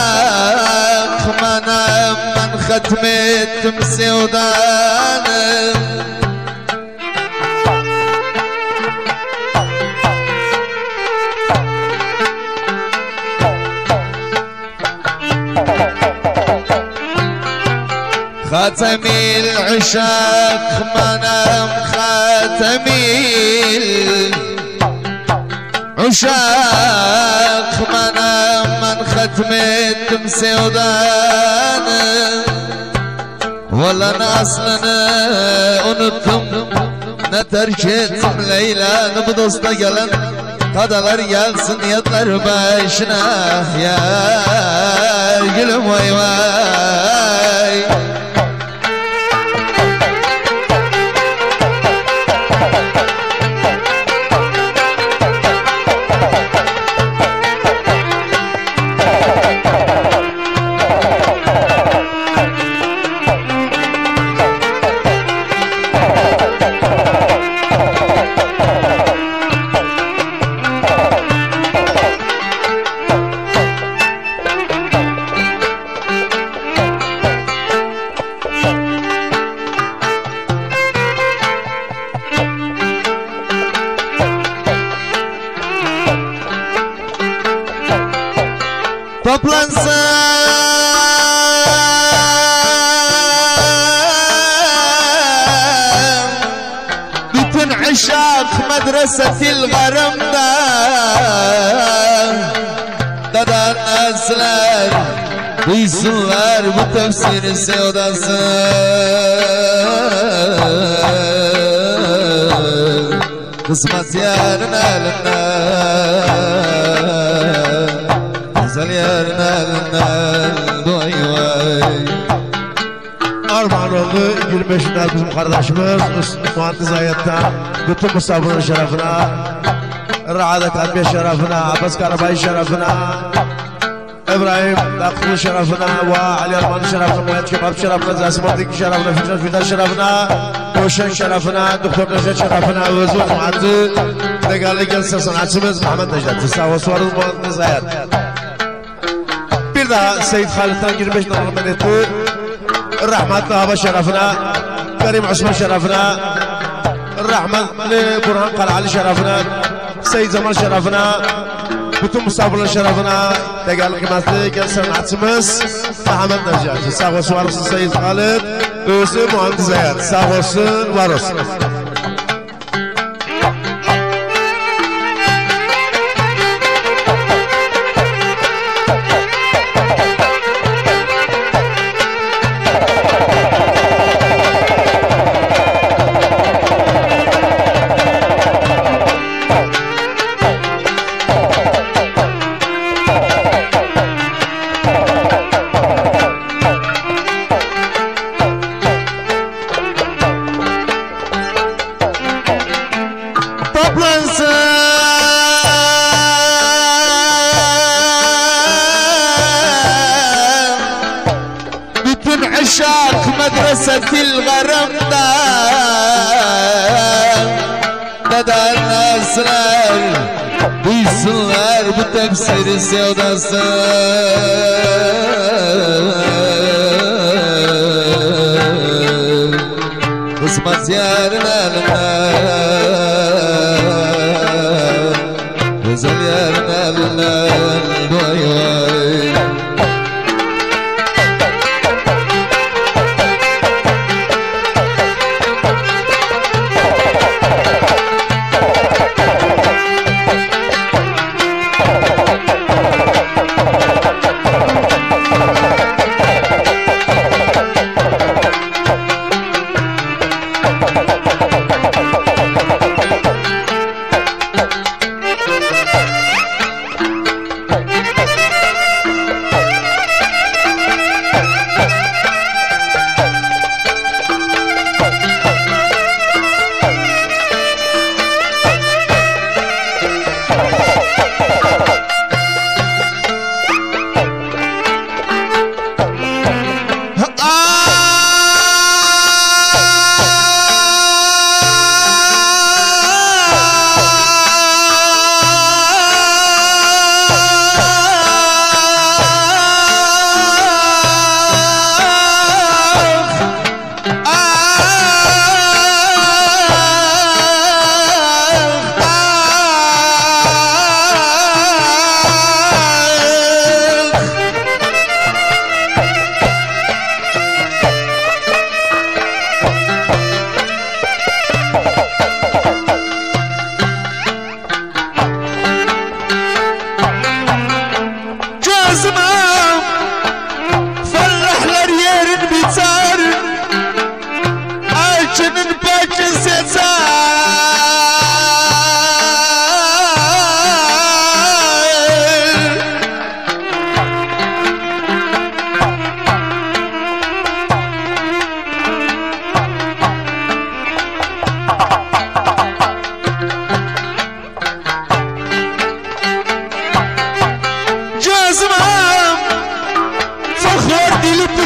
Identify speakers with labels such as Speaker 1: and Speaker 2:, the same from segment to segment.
Speaker 1: العشاق منام من ختمت مسودانم خاتمي العشاق منام خاتمي العشاق منام من ختمت مسودان والله انا اصلا unuttum ne terk ettim Leyla'nı bu dosta gelen Kadalar gelsin yatlar başına Ya gülüm vay vay Sevdası Kısmet yarın elinde Güzel yarın elinden Vay vay
Speaker 2: Armağan oldu 25 bin bizim kardeşimiz Muhaddis Hayat'ta bütün Mustafa'nın şerefine Raadet Admiye şerefine Abbas Karabay şerefine إبراهيم داخل شرفنا وعلي ارمان شرفنا ويات كباب شرفنا زاس مرضيك شرفنا فتنة فتنة شرفنا وشن شرفنا دكتور نجد شرفنا وزور معد دقال لي جلسة صنعة محمد نجد تسا وصور المرض نزايد بيردا سيد خالد تنجر مش نرمانيتي الرحمة طهبة شرفنا كريم عثمان شرفنا الرحمة لبرهان قلعلي شرفنا سيد زمان شرفنا كنتم مستقبلا شرفنا. تقال قماتي قال سمعت تمس. نجاح. ساغوس ورس السيد
Speaker 1: خالد. زياد. Aşak medresetil garımda Deden aslar Duysunlar bu tefsiri sevdası. Kısmet yarın elinde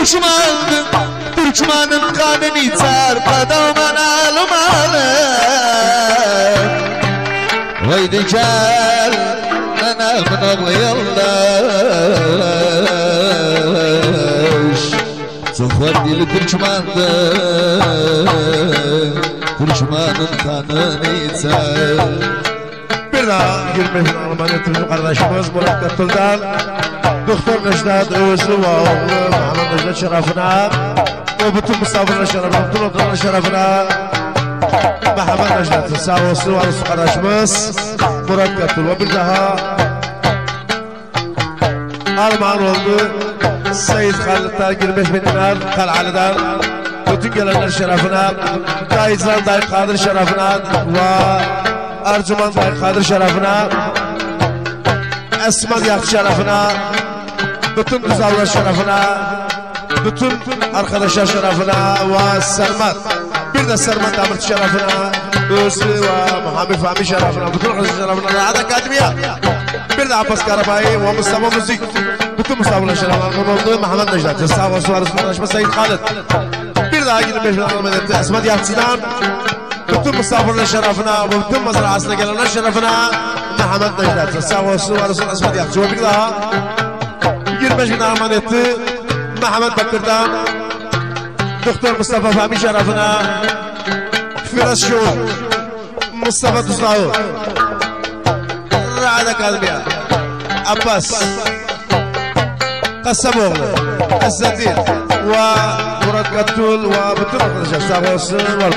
Speaker 1: Türkmendim Türkmenin kanını içer Kadavman almalı Haydi gel Bana mınavlı yoldaş Fakir dili Türkmendim Türkmenin kanını içer
Speaker 2: Bir daha 25 bin Alman yatırımcı kardeşimiz Murat Katıl'dan Doktor Necdet Öğüsü ve oğlu Muhammed Necdet şerefine. Ve bütün misafirler şerefine, bütün oturanlar şerefine. Muhammed Necdet sağ olsun olsun kardeşimiz. Murat Katıl ve bir daha. Armağan oldu. Seyit Halid'den 25 bin Kalali'den bütün gelenler şerefine. Dayıcılar Dayı Kadir şerefine. Ve Ercüman Dayı Kadir şerefine. Esma Yakı şerefine bütün zaviye şerefine, bütün arkadaşlar şerefine ve Sermet, bir de Sermet Amir şerefine, Ösü ve Muhammed Fahmi şerefine, bütün arkadaşlar şerefine, Rahat Akademiye, bir de Abbas Karabayi ve Mustafa Müzik, bütün Mustafa'nın şerefine, Konuldu Muhammed Necdet, Cessa ve Suarez Kutlaşma Sayın Khalid, bir daha gidip beşine rahmet etti, Esmet Yahçı'dan, bütün Mustafa'nın şerefine ve bütün Mazra'asına gelenler şerefine,
Speaker 1: محمد نجدات الساعة والسلام على رسول الله وبركاته حمج بن عمانتي محمد بكردان دكتور مصطفى فامي شرفنا فراس شو مصطفى تسلاو رعد اكاديمية عباس قسموغل الزديد ومراد قتول وبتروح رجع سابوس والله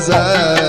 Speaker 1: Azar.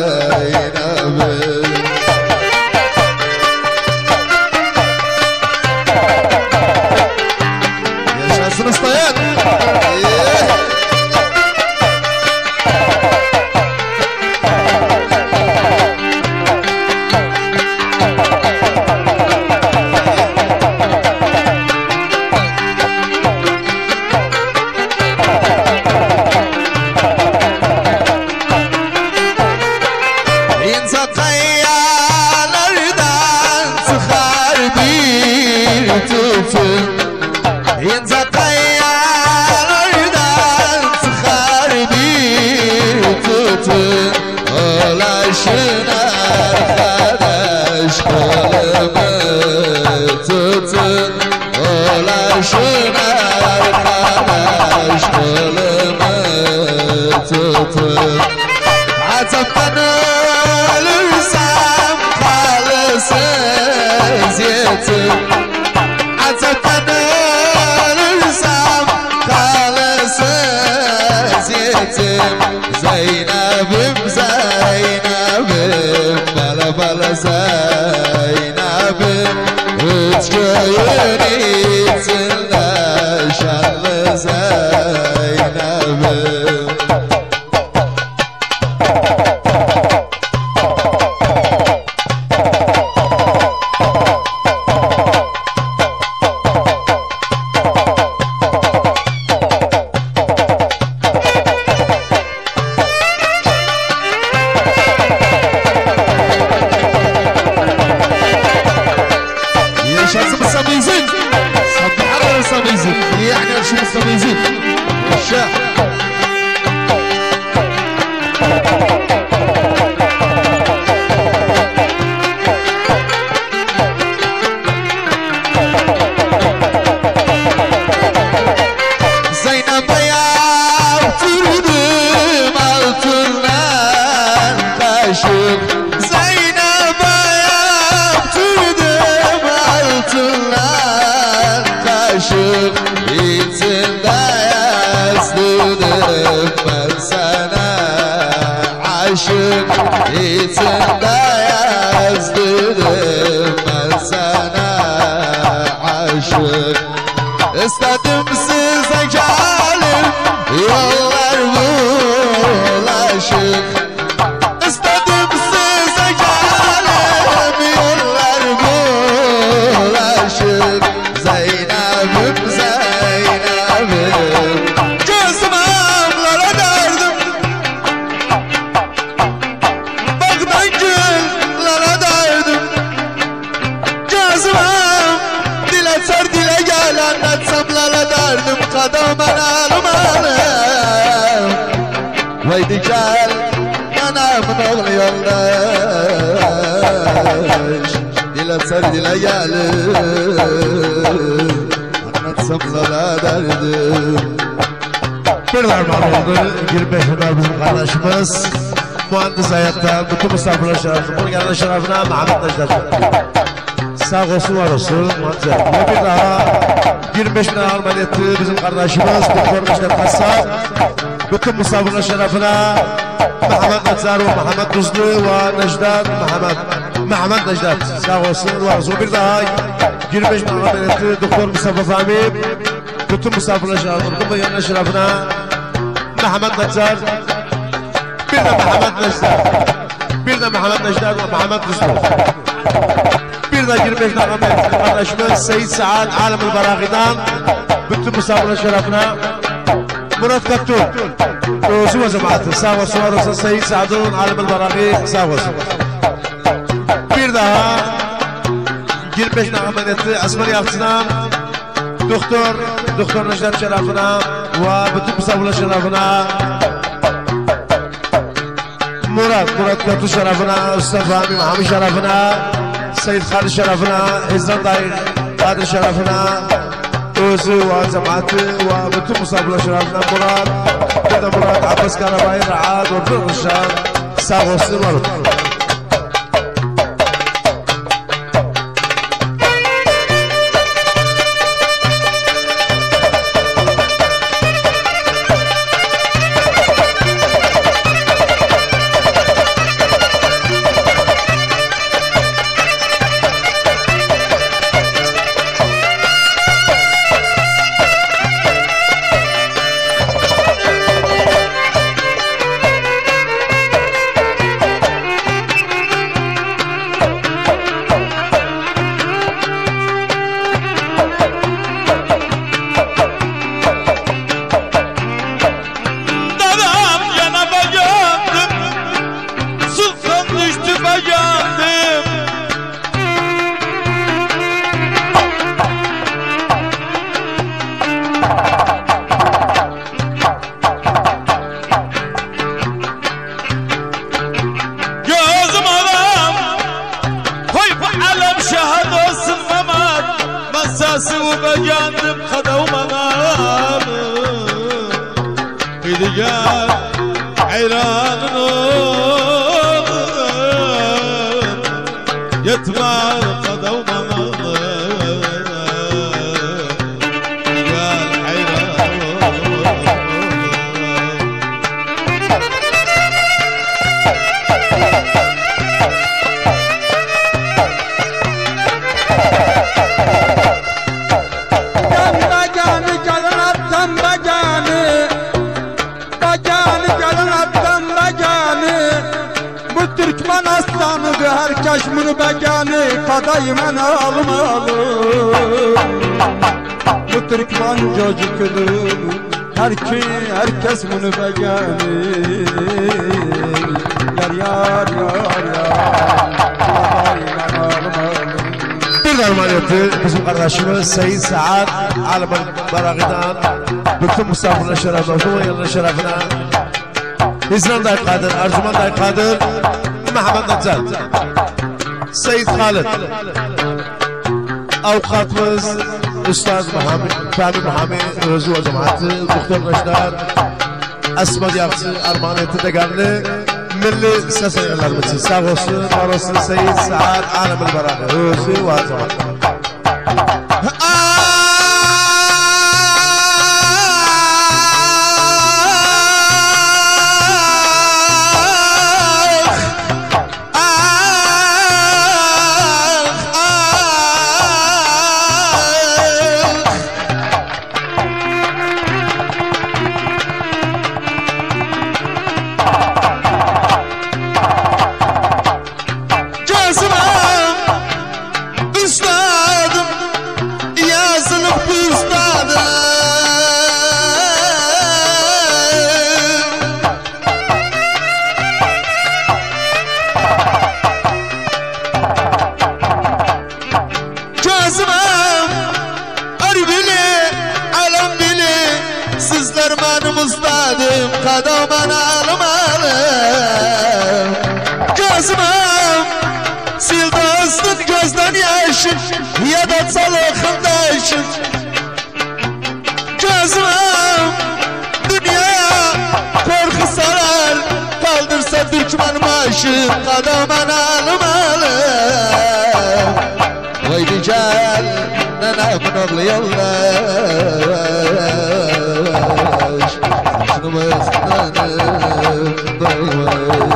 Speaker 1: حاتم زينب kaşık İçinde yazdım ben sana. Aşık İçinde yazdım ben sana. Aşık İstedim gel Anlatsam lala derdim
Speaker 2: Bir derman oldu. 25 yıllar bizim kardeşimiz. Mühendis hayatta bütün misafirler şerefine, bunun yanında şerefine Mehmet Necdet. Sağ olsun var olsun. Mühendis hayat. Ve bir daha 25 bin armağan etti bizim kardeşimiz. Doktor Necdet Kassab. Bütün misafirler şerefine Mehmet Netzar ve Mehmet Tuzlu ve Necdet Mehmet. محمد نجدات سلام olsun وعزو بر داي 25 مرة بلت دكتور مصطفى فامي بطن مصطفى نجدت ضب يرنا شرفنا محمد نجدات بردا محمد نجدات بردا محمد نجدت ومحمد نجدت بردا 25 مرة بلت قرشمان سيد سعاد عالم البراغدان. بطن مصطفى شرفنا مراد كتور وزو زمعت سلام olsun سيد سعدون عالم البراغي سلام olsun لها گیرپشنا عملیت عصمری افتنا دکتر دکتر نجات شرفنا و بتو بسابل شرفنا مراد مراد كاتو شرفنا أستاذ فامي محمد شرفنا سيد خالد شرفنا عزت طاهر قادر شرفنا توسي وجماعتي وبتو بسابل شرفنا مراد كذا مراد عباس
Speaker 3: كهربائي رعاد وفي الرشاد ساغوس مراد 怎么？
Speaker 4: Bacanı Kadaymen almalı? Bu Türkmen çocukudur Herki, herkes bunu bacanı Yar yar yar yar
Speaker 2: Bir armağan etti bizim kardeşimiz Seyit Saad Alim Baragi'den bütün misafirler şerefine, yılın şerefine Hizran Dayı Kadir, Ercüman Dayı Kadir Mehmet Necat سيد خالد. اوقات وز أستاذ محامي
Speaker 1: فهمي محامي رجوع جماعة دكتور رشدان أسمد يافتي ارماني تتقرني ملي ساسي على المتسي ساغوس سيد سعاد عالم البرادة روسي واتوان Gözüm Dünyaya korku sarar. Kaldırsa düşman başı Kadaman almalı Vay diyeceğim Nenemin oğlu yollaş Şunu mıhtanım Doymayın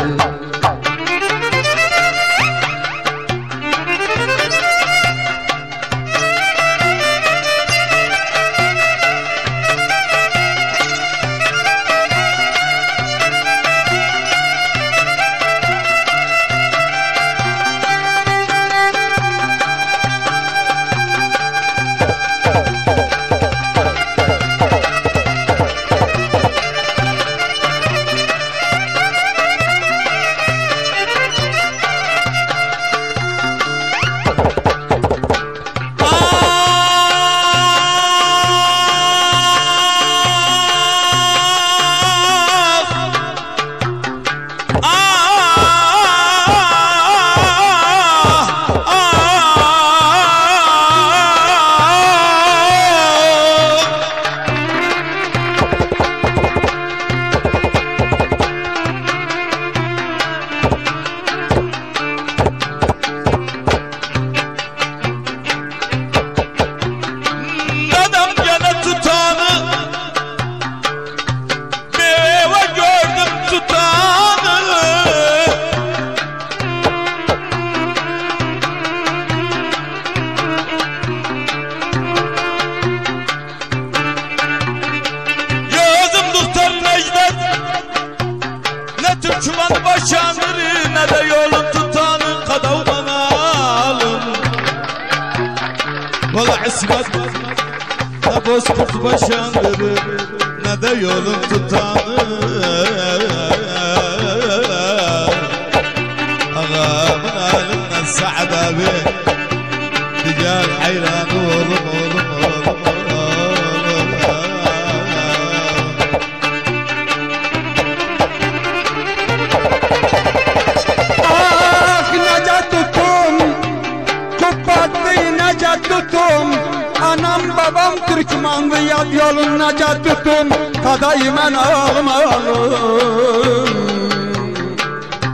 Speaker 4: Türkmandı yad yolun necat tuttum. Kadayı ben ağlamalım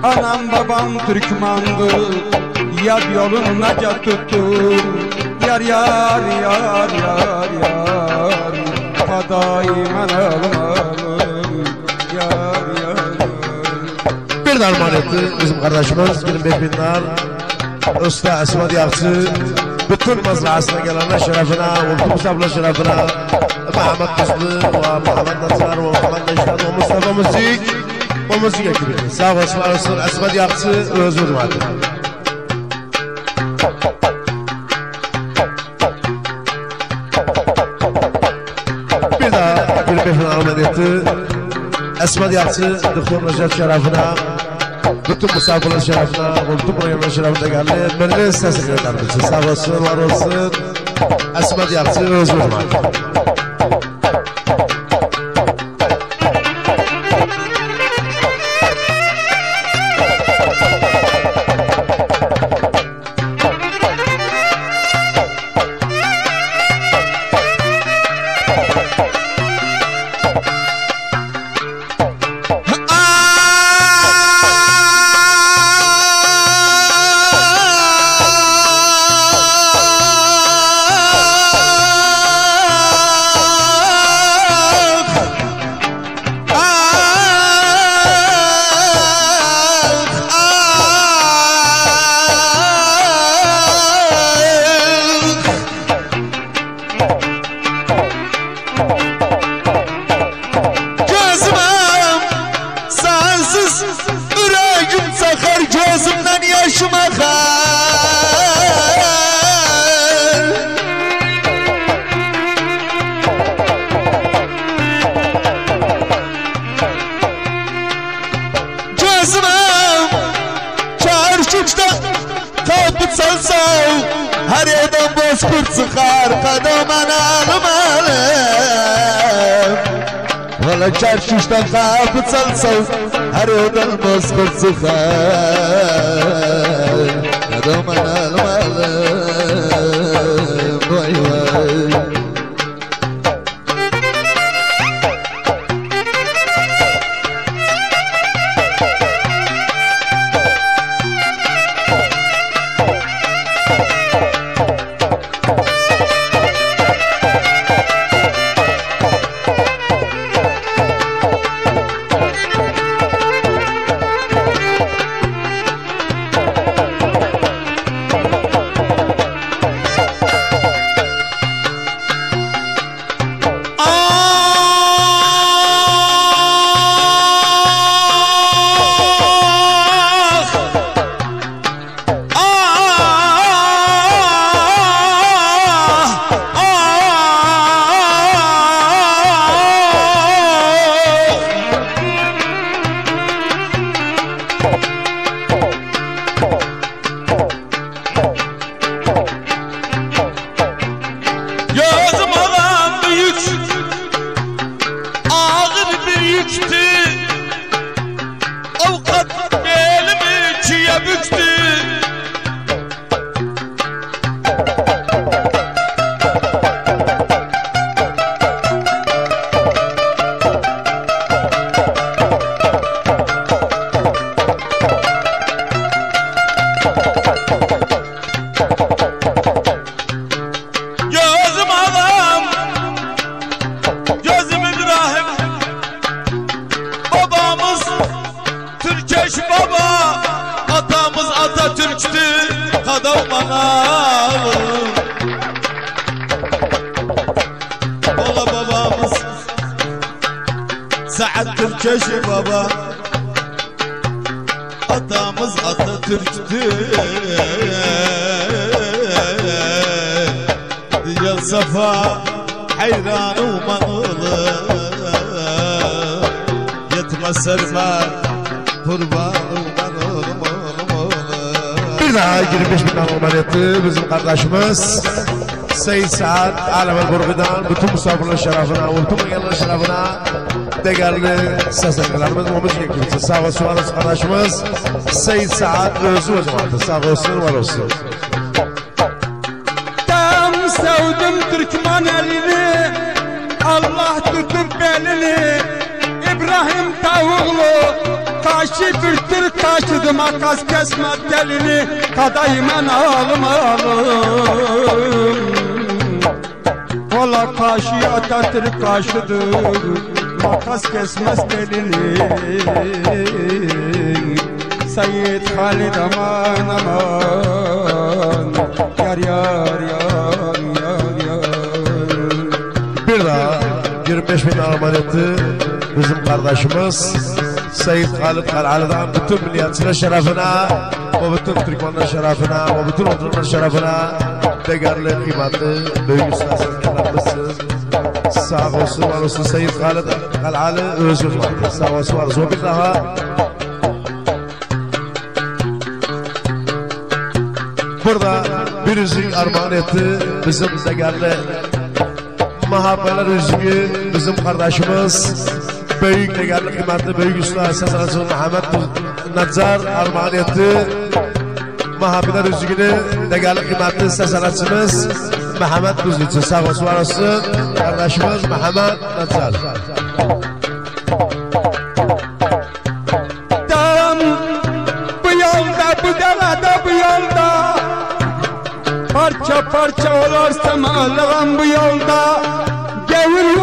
Speaker 4: Anam babam Türkmandı Yad yolun necat tuttum. Yar yar yar yar yar. Kadayı ben ağlamalım Yar yar yar.
Speaker 2: Bir de armağan etti bizim kardeşimiz 25 bin dinar. Usta Esma Diyakçı bütün mazrasına gelenler şerefine, Ultumuz abla şerefine, Muhammed Kızlı ve Muhammed Nasar ve Neşet ve Mustafa Müzik ve Müzik ekibi. Sağ var olsun. Esma Diyakçı özür dilerim. Bir daha 25 bin armağan etti. Esma Diyakçı, Doktor Necdet şerefine, bütün misafirler şereflerine, koltuk oyunlar şerefine geldi. Milli Sesli Kriterimiz. Sağ olsun, var olsun.
Speaker 1: Esmet Yakçı Özgür Mali. سوز هر یو
Speaker 3: د مسخ څخه Ağır
Speaker 2: قشمس سی ساعت علم برگدان به تو مسافر شرفنا و تو مگل شرفنا دگر نه سه سه کلام از مامش یکی بود سه و سوار است کارش ماست سه ساعت روز و
Speaker 4: سه و سه و kaşı bir tır taşıdı makas kesmez telini kadaymen alım alım. Kola kaşı Atatürk kaşıdır makas kesmez telini Sayyid Halid aman aman. Yar yar yar yar yar.
Speaker 2: Bir daha 25 bin armağan etti bizim kardeşimiz Sayın Halid Kalali'den bütün milliyetçiler şerefine ve bütün Türkmenler şerefine ve bütün oturumlar şerefine değerli kıymetli büyük üstadınız kalmışsınız. Sağ olsun var olsun Sayın Halid Kalali özür vardır. Sağ olsun var olsun. Bir daha burada bir yüzük armağan etti bizim değerli Mahabbeler yüzüğü bizim kardeşimiz Büyük değerli kıymetli büyük usta Esas Resul Muhammed Nazar armağan etti yüzüğünü değerli kıymetli ses sanatçımız Mehmet Buzlucu sağ olsun var olsun Kardeşimiz Mehmet Nazar
Speaker 4: Dam bu yolda bu dalada bu yolda Parça parça olarsam ağlarım bu yolda Gevur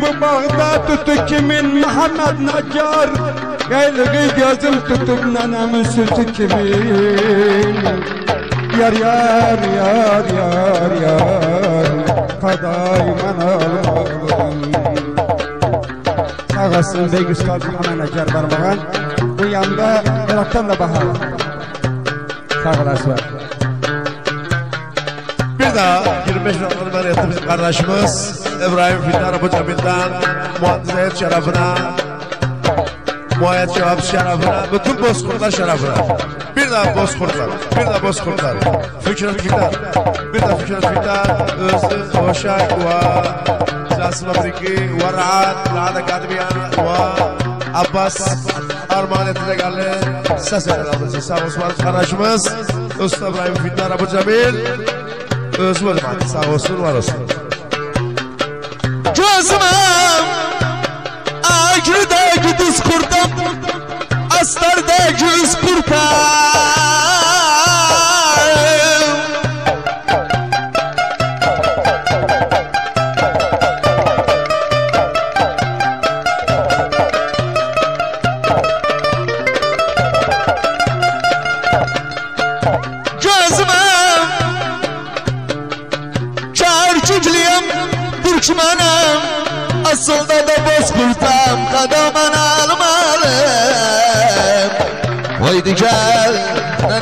Speaker 4: kimin bu bağda tutu kimin Muhammed Nacar Gaylığı gözüm tutup nanamın sütü kimin Yar yar yar yar yar Kadayman almalım Sağ olsun Bey Üstad Muhammed Acar Barmağan. Bu yanda Irak'tan da bahar. Sağ olasın.
Speaker 2: Bir daha 25 bin armağan etti ابراهیم فیتار ابو جمیلدان مواد زهر شرف را مواد شعب شرف را بطل بوز خوردار شرف را بیر دار بوز بیر دار بوز خوردار فکر بیر دار فکر فیتار از خوشای و جاس مبرکی و رعاد لعاد اکادمیان و عباس آرمانی تنگاله سازن را بزن سام اسمان خراش مست از ابراهیم فیتار ابو جمیل Özür dilerim. Sağ olsun, var olsun.
Speaker 1: Gözümüm Ağrıda güdüz kurdum Aslarda güz kurtam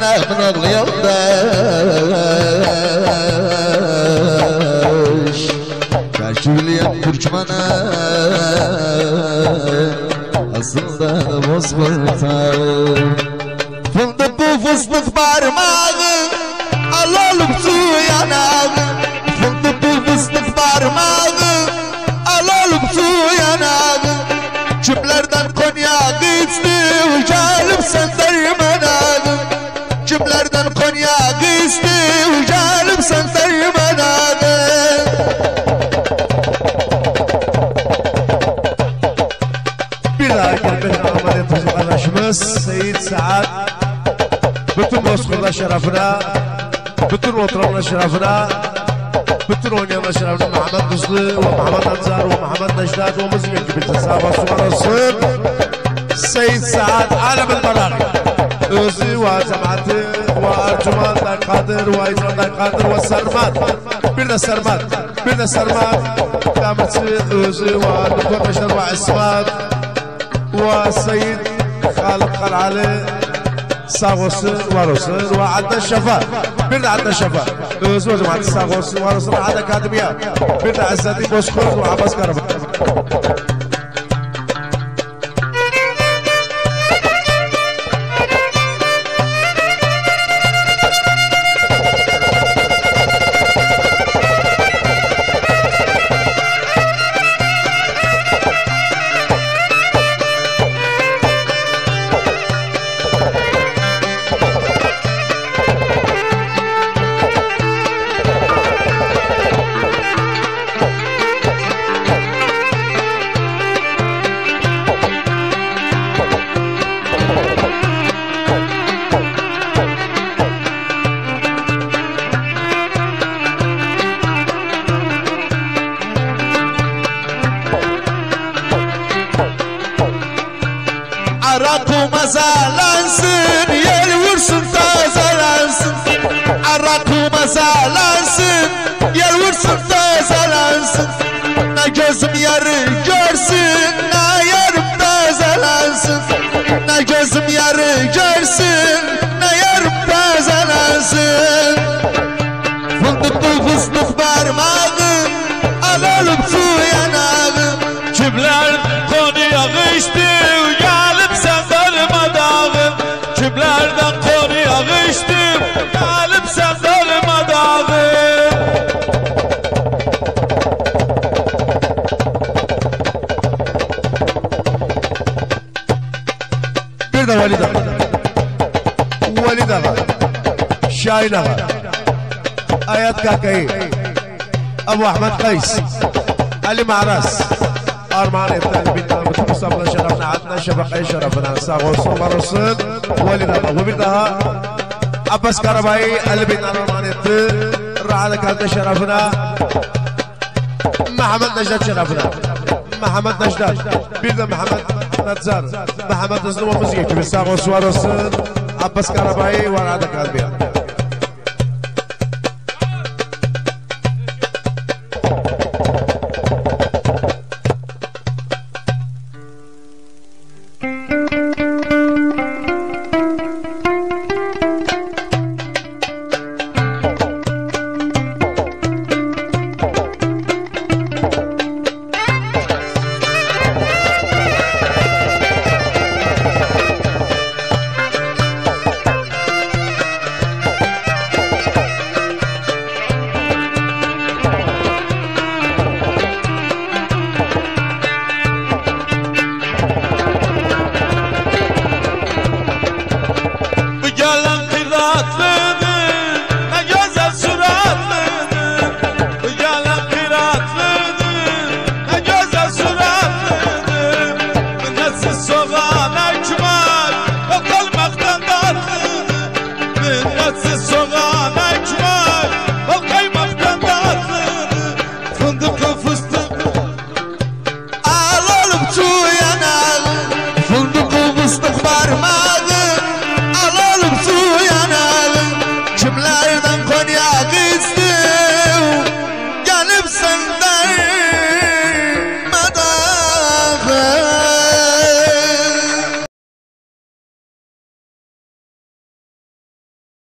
Speaker 1: Oğlu yoldaş Çarçıcılıyım Türkmenim Aslında da bozkurtam Fındık bu fıstık parmağı Alalım su yanağı Fındık bu fıstık parmağı Alalım su yanağı Kimlerden konyak içti Ucalım sen
Speaker 2: الناس سيد سعد. بتر وسقنا شرفنا بتر وطرنا شرفنا بتر ونينا نعم شرفنا محمد نصلي ومحمد أنزار ومحمد نجداد ومزمن قبل تسابة سبحان الصيب سيد سعد عالم المراغي اوزي وزمعتي وارجمان دان قادر وايزان دان قادر والسرمات بيرنا سرمات بيرنا سرمات دامتي اوزي وانفقشر وعصمات والسيد غالب قال عليه. ساغوس واروس وعدا الشفاء. بيرد عدا الشفاء. زوج مع ساغوس واروس عدا كاتبيا بيرد عزتي بوسكور وعباس
Speaker 1: كرب Alalım su yanağım
Speaker 3: Kimler konuya geçti Gelip sen darmadağın Kimlerden konuya geçti Gelip sen darmadağın
Speaker 2: Bir de Valid Ağa. Valid Ağa. Şahin Ağa. Ayat Kakayı. أبو أحمد قيس علي معرس ارمان ابن بن مصطفى شرفنا عدنا شفقي
Speaker 3: شرفنا ساغوس عمر حسين ولد ابو بنتها عباس كرباي اللي بن ارمان رعلك عدنا شرفنا محمد نجدات شرفنا محمد نجدات بيرنا محمد نتزار محمد نزلو مزيك
Speaker 1: بالساغوس ورسن عباس كرباي ورعدك هذا